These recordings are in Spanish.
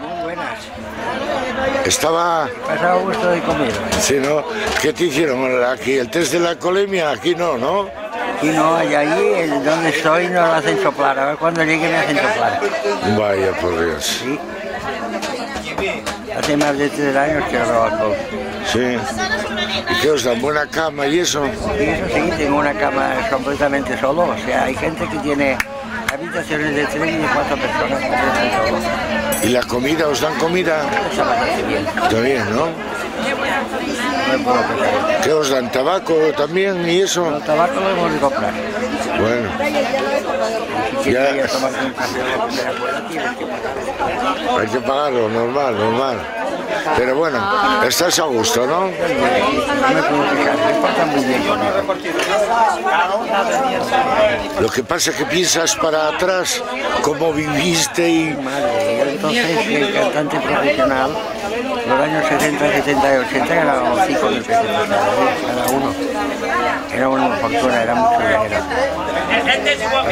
Muy buenas. Estaba... Pasado gusto de comida. Sí, ¿no? ¿Qué te hicieron aquí? ¿El test de la colemia? Aquí no, ¿no? Y no, y ahí donde estoy no lo hacen soplar. A ver cuando llegue me hacen soplar. Vaya, por Dios. Sí. Hace más de tres años que alcohol. Sí. ¿Y qué os dan? ¿Buena cama y eso? Y eso sí, tengo una cama completamente solo. O sea, hay gente que tiene habitaciones de tres y de cuatro personas completamente solo. ¿Y la comida? ¿Os dan comida? Bien, ¿no? ¿Qué os dan? ¿Tabaco también y eso? El tabaco lo hemos de comprar. Bueno, Ya. hay que pagarlo, normal, normal. Pero bueno, estás a gusto, ¿no? No me puedo quejar, me portan muy bien conmigo. Lo que pasa es que piensas para atrás cómo viviste y... Madre, entonces, el cantante profesional, los años 60, 70 y 80 ganábamos 5 mil pesos cada, uno. Era una fortuna, era mucho dinero.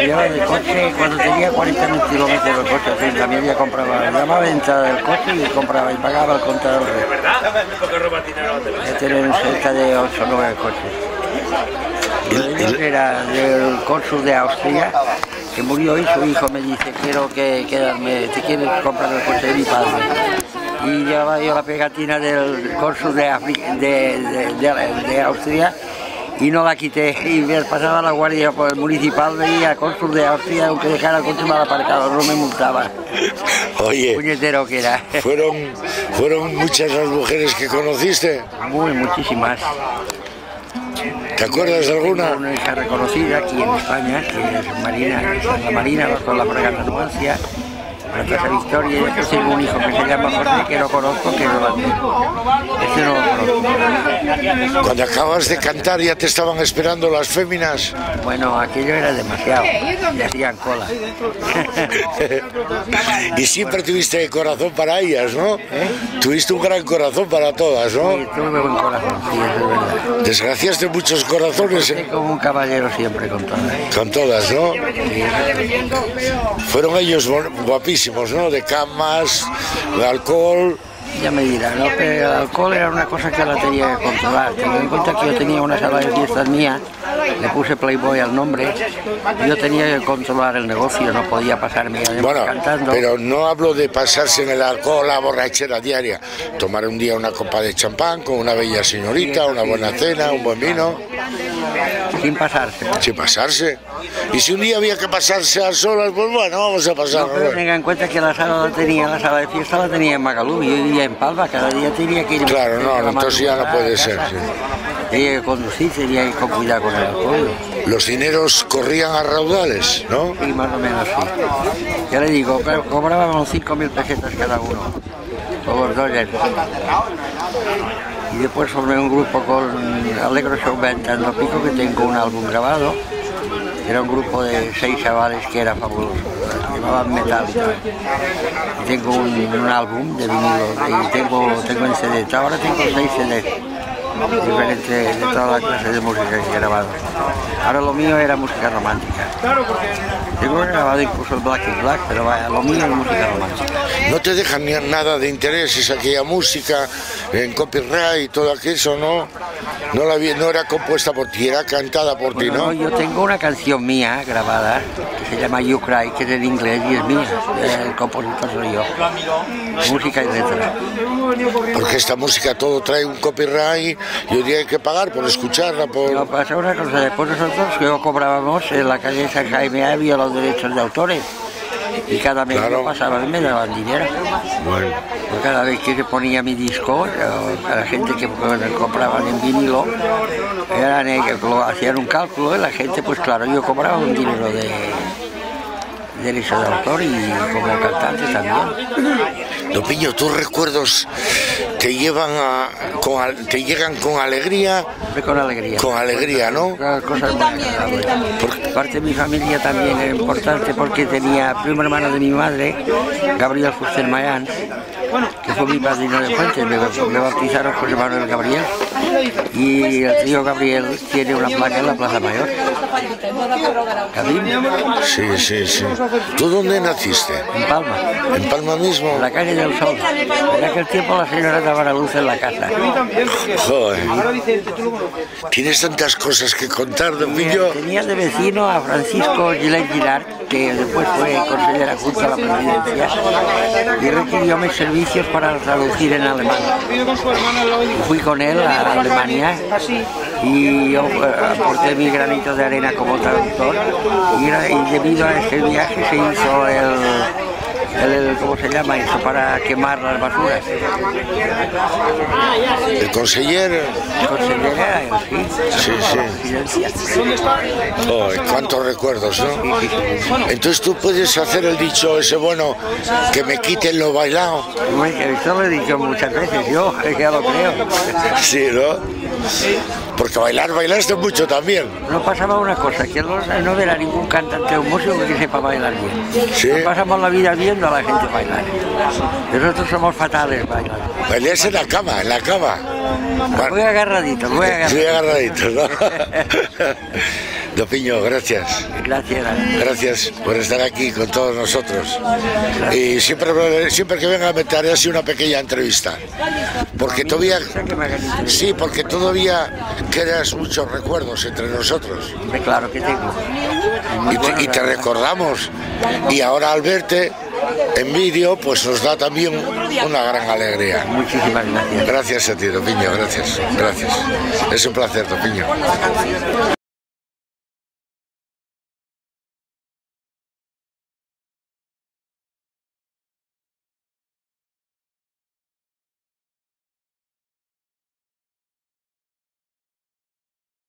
Yo de coche, cuando tenía 40 mil kilómetros de coche, 30 mil ya compraba, llamaba la entrada del coche y compraba y pagaba el contador. Ya tener cerca de 8 o 9 coches. De ellos era del cónsul de Austria, que murió y su hijo me dice, quiero que quedarme, te quieres comprar el coche de mi padre. Y llevaba yo la pegatina del cónsul de, Afri- de, de- de- de Austria y no la quité. Y me pasaba la guardia por el municipal, veía cónsul de Austria, aunque dejara el coche mal aparcado, no me multaba. Oye, Puñetero que era. ¿fueron, ¿fueron muchas las mujeres que conociste? Muy, muchísimas. ¿Te acuerdas de alguna? Una hija reconocida aquí en España, que es Marina, que está en la Marina, con la fragata Nuancia, Francesa Victoria, y después tengo un hijo que se llama José, que no conozco, que lo conozco. Cuando acabas de cantar ya te estaban esperando las féminas. Bueno, aquello era demasiado, y hacían cola. y siempre tuviste corazón para ellas, ¿no? Tuviste un gran corazón para todas, ¿no? tuve buen corazón, sí, es verdad. Desgraciaste muchos corazones eh, como un caballero siempre con todas. con todas, ¿no? Sí, Fueron ellos gu- guapísimos, ¿no? De camas, de alcohol. Ya me dirán, ¿no? Pero el alcohol era una cosa que la tenía que controlar. Ten en cuenta que yo tenía una sala de fiestas mía, le puse Playboy al nombre, yo tenía que controlar el negocio, no podía pasarme además Bueno, cantando. pero no hablo de pasarse en el alcohol, la borrachera diaria. Tomar un día una copa de champán con una bella señorita, una buena cena, un buen vino, Sin pasarse. sin pasarse. Y si un día había que pasarse a solas, pues bueno, vamos a pasar. No, pero tenga en cuenta que la sala la tenía, la sala de fiesta la tenía en Magalú, yo vivía en Palma, cada día tenía que ir. Claro, no, a la entonces ya no puede ser, sí. Tenía que conducir, tenía que ir con cuidado con el alcohol. Los dineros corrían a raudales, ¿no? Sí, más o menos sí. Ya le digo, co- cobrábamos 5.000 pesetas cada uno, por los dólares. Y después formé un grupo con Alegro Show Band Tanto Pico, que tengo un álbum grabado. Era un grupo de seis chavales que era fabuloso, llevaban metal y tengo un, álbum de vinilo y tengo, tengo en CD. Ahora tengo seis CDs diferentes de toda la clase de música que he grabado. Ahora lo mío era música romántica. Tengo grabado incluso el Black is Black, pero lo mío es música romántica. No te dejan ni nada de interés esa aquella música en copyright y todo aquello, ¿no? No, la vi- no era compuesta por ti, era cantada por ti, Bueno, ¿no? yo tengo una canción mía grabada que se llama You Cry, que es en inglés y es mía. El compositor soy yo. Música y letra. Porque esta música todo trae un copyright y hoy día hay que pagar por escucharla, por... pasa una cosa, después nosotros que cobrábamos en la calle San Jaime había los derechos de autores. Y cada mes Claro. yo pasaba me daban dinero. Bueno, Yo cada vez que ponía mi disco, a la gente que compraban en vinilo, eran, que lo hacían un cálculo y la gente, pues claro, yo cobraba un dinero de derecho de autor y como cantante también. Lopiño, tus recuerdos te llevan a, con al- te llegan con alegría, con alegría. con alegría, ¿no? Cosas. Parte de mi familia también era importante porque tenía primo hermano de mi madre, Gabriel Fuster Mayán, que fue mi padrino de Fuentes, me, me bautizaron José Manuel Gabriel y el tío Gabriel tiene una placa en la Plaza Mayor. Cabín, Sí, sí, sí. ¿Tú dónde naciste? en Palma, ¿En Palma mismo? en la calle del Sol. En aquel tiempo la señora daba la luz en la casa. Joder. Tienes tantas cosas que contar, don Pillo. Tenía de vecino a Francisco Gilet Girard, que después fue consejera junto a la presidencia, y requirió mis servicios para traducir en alemán. Fui con él a Alemania y yo eh, aporté mi granito de arena como traductor y, y debido a ese viaje se hizo el, el- ¿cómo se llama eso? Para quemar las basuras. El conseller. Consejera, sí. Sí, cuántos recuerdos, ¿no? Entonces tú puedes hacer el dicho ese bueno, que me quiten lo bailado. Esto lo he dicho muchas veces, yo ya lo creo. Sí, ¿no? Porque bailar, bailaste mucho también. No pasaba una cosa, que no, no verá ningún cantante o músico que sepa bailar bien. Sí. No pasamos la vida a la gente bailar. Nosotros somos fatales bailando. Bailás en la cama, en la cama. Muy agarraditos, muy agarraditos. agarraditos, ¿no? Don Piño, gracias. Gracias. Gracias por estar aquí con todos nosotros. Y siempre, siempre que venga me haré así una pequeña entrevista. Porque todavía, sí, porque todavía quedas muchos recuerdos entre nosotros. Claro que tengo. Muy Y te, y te recordamos. Y ahora al verte en vídeo, pues nos da también una gran alegría. Muchísimas gracias. Gracias a ti, Dopiño, gracias. Gracias. Es un placer, Dopiño.